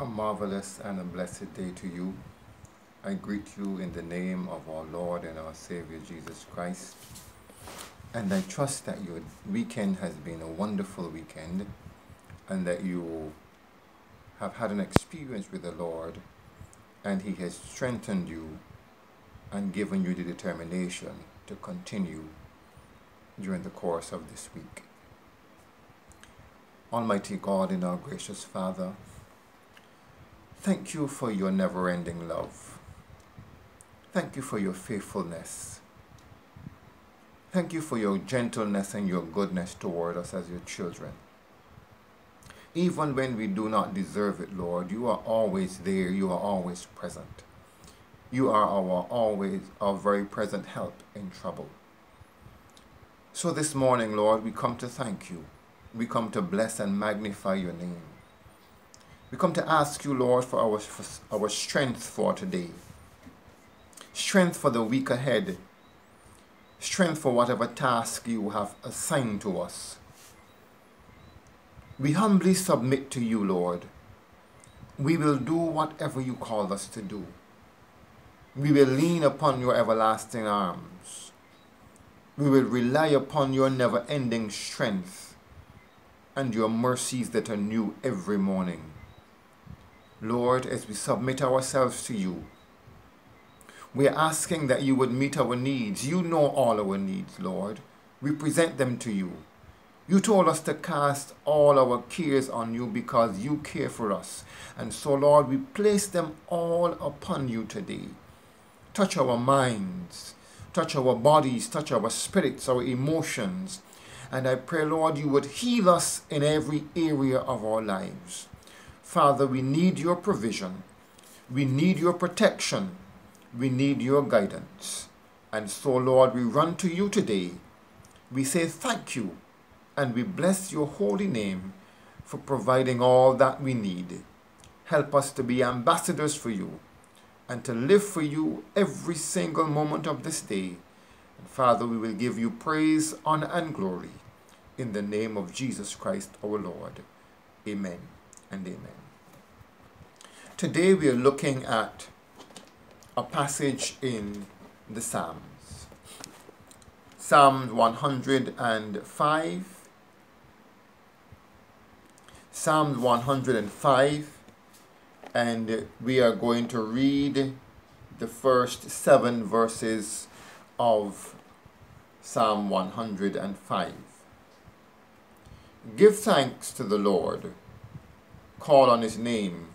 A marvelous and a blessed day to you. I greet you in the name of our Lord and our Savior Jesus Christ. And I trust that your weekend has been a wonderful weekend and that you have had an experience with the Lord and He has strengthened you and given you the determination to continue during the course of this week. Almighty God and our gracious Father, thank you for your never ending love. Thank you for your faithfulness. Thank you for your gentleness and your goodness toward us as your children. Even when we do not deserve it, Lord, you are always there. You are always present. You are our always, our very present help in trouble. So this morning, Lord, we come to thank you. We come to bless and magnify your name. We come to ask you, Lord, for our, for our strength for today. Strength for the week ahead. Strength for whatever task you have assigned to us. We humbly submit to you, Lord. We will do whatever you call us to do. We will lean upon your everlasting arms. We will rely upon your never ending strength and your mercies that are new every morning. Lord, as we submit ourselves to you, we are asking that you would meet our needs. You know all our needs, Lord. We present them to you. You told us to cast all our cares on you because you care for us. And so, Lord, we place them all upon you today. Touch our minds, touch our bodies, touch our spirits, our emotions. And I pray, Lord, you would heal us in every area of our lives. Father, we need your provision. We need your protection. We need your guidance. And so, Lord, we run to you today. We say thank you and we bless your holy name for providing all that we need. Help us to be ambassadors for you and to live for you every single moment of this day. And Father, we will give you praise, honor, and glory in the name of Jesus Christ our Lord. Amen and amen. Today we are looking at a passage in the Psalms. Psalm 105 Psalm 105 and we are going to read the first seven verses of Psalm 105. Give thanks to the Lord, call on his name,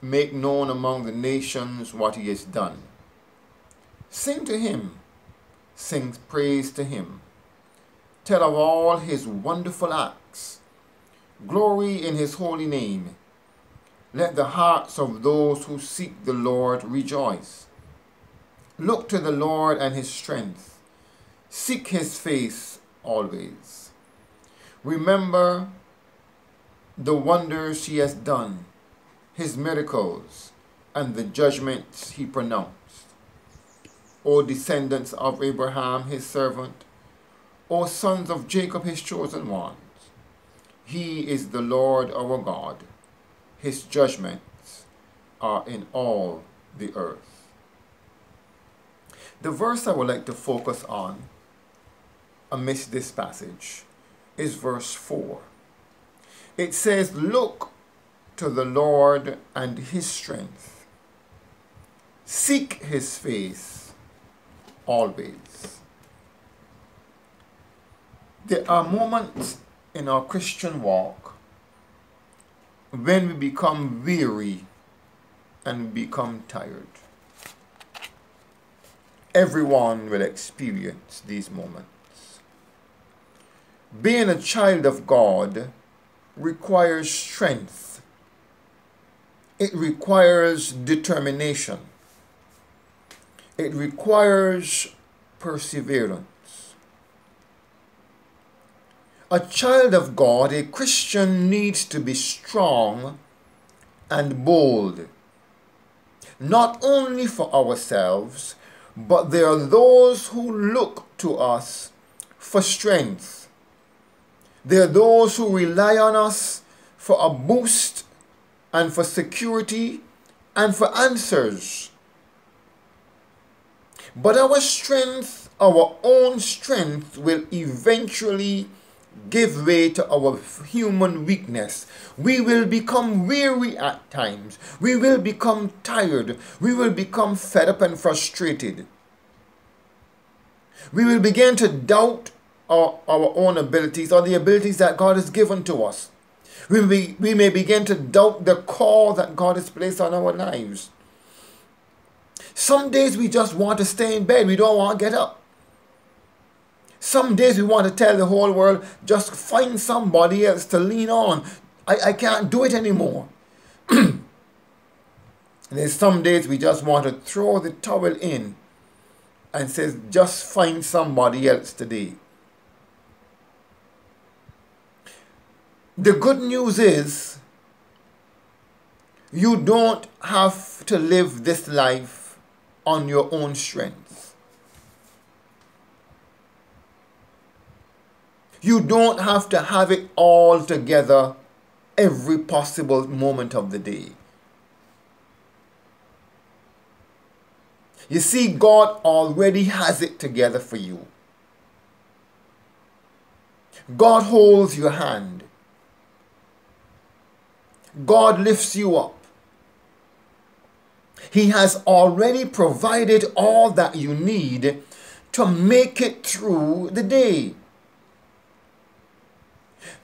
make known among the nations what he has done. Sing to him, sing praise to him, tell of all his wonderful acts Glory in his holy name. Let the hearts of those who seek the Lord rejoice. Look to the Lord and his strength. Seek his face always. Remember the wonders he has done, his miracles, and the judgments he pronounced. O descendants of Abraham, his servant, O sons of Jacob, his chosen ones, he is the Lord our God. His judgments are in all the earth. The verse I would like to focus on amidst this passage is verse 4. It says, Look to the Lord and his strength. Seek his face always. There are moments in our Christian walk when we become weary and become tired. Everyone will experience these moments. Being a child of God requires strength. It requires determination. It requires perseverance. A child of God, a Christian, needs to be strong and bold, not only for ourselves, but there are those who look to us for strength. There are those who rely on us for a boost and for security and for answers. But our strength, our own strength, will eventually give way to our human weakness. We will become weary at times. We will become tired. We will become fed up and frustrated. We will begin to doubt our, our own abilities or the abilities that God has given to us. We may, we may begin to doubt the call that God has placed on our lives. Some days we just want to stay in bed. We don't want to get up. Some days we want to tell the whole world, just find somebody else to lean on. I, I can't do it anymore. There's some days we just want to throw the towel in and says, just find somebody else today. The good news is you don't have to live this life on your own strength. You don't have to have it all together every possible moment of the day. You see, God already has it together for you. God holds your hand. God lifts you up. He has already provided all that you need to make it through the day.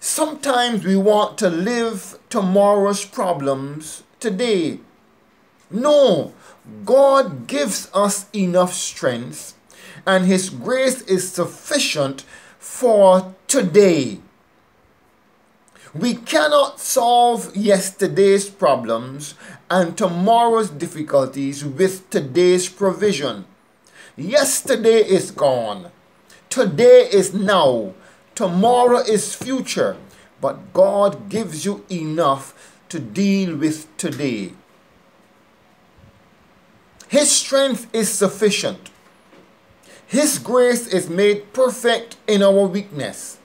Sometimes we want to live tomorrow's problems today. No, God gives us enough strength and His grace is sufficient for today. We cannot solve yesterday's problems and tomorrow's difficulties with today's provision. Yesterday is gone. Today is now. Tomorrow is future. But God gives you enough to deal with today. His strength is sufficient. His grace is made perfect in our weakness.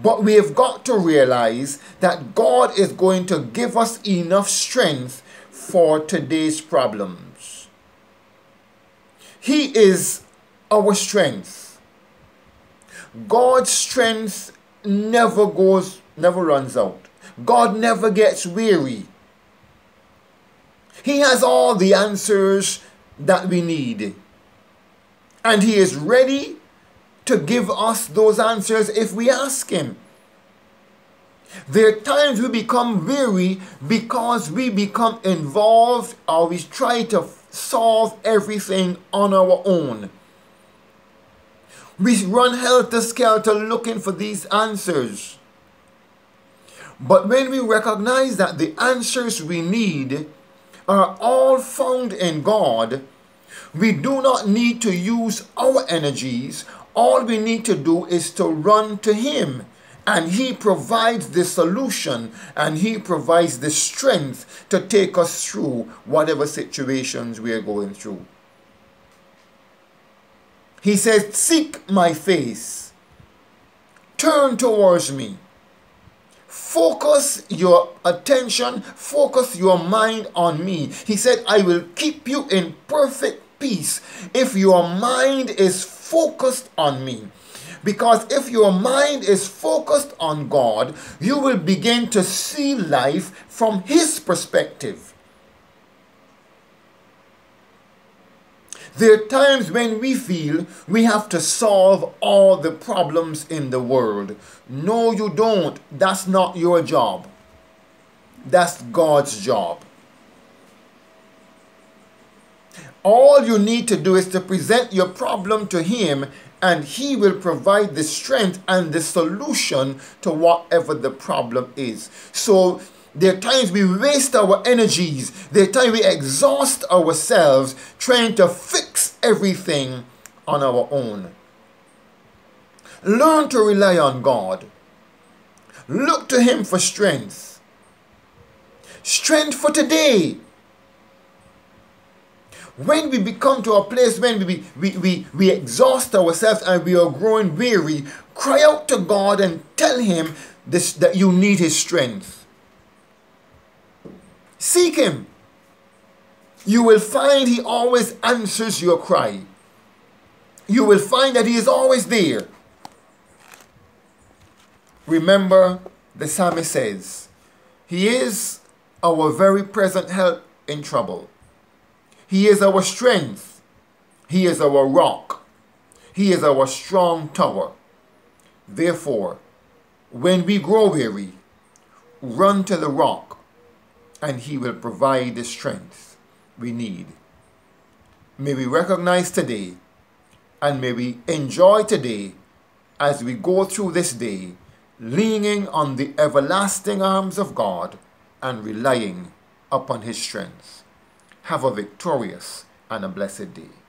But we have got to realize that God is going to give us enough strength for today's problems. He is our strength. God's strength never goes, never runs out. God never gets weary. He has all the answers that we need. And He is ready to give us those answers if we ask Him. There are times we become weary because we become involved or we try to solve everything on our own. We run helter skelter looking for these answers. But when we recognize that the answers we need are all found in God, we do not need to use our energies all we need to do is to run to Him. And He provides the solution and He provides the strength to take us through whatever situations we are going through. He says, Seek my face, turn towards me. Focus your attention, focus your mind on me. He said, I will keep you in perfect peace if your mind is focused on me. Because if your mind is focused on God, you will begin to see life from His perspective. There are times when we feel we have to solve all the problems in the world. No, you don't. That's not your job. That's God's job. All you need to do is to present your problem to Him, and He will provide the strength and the solution to whatever the problem is. So, there are times we waste our energies, there are times we exhaust ourselves trying to fix everything on our own. Learn to rely on God. Look to Him for strength. Strength for today when we become to a place when we, we, we, we exhaust ourselves and we are growing weary, cry out to God and tell Him this, that you need His strength. Seek Him. You will find He always answers your cry. You will find that He is always there. Remember, the psalmist says, He is our very present help in trouble. He is our strength. He is our rock. He is our strong tower. Therefore, when we grow weary, run to the rock, and he will provide the strength we need. May we recognize today and may we enjoy today as we go through this day, leaning on the everlasting arms of God and relying upon his strength. Have a victorious and a blessed day.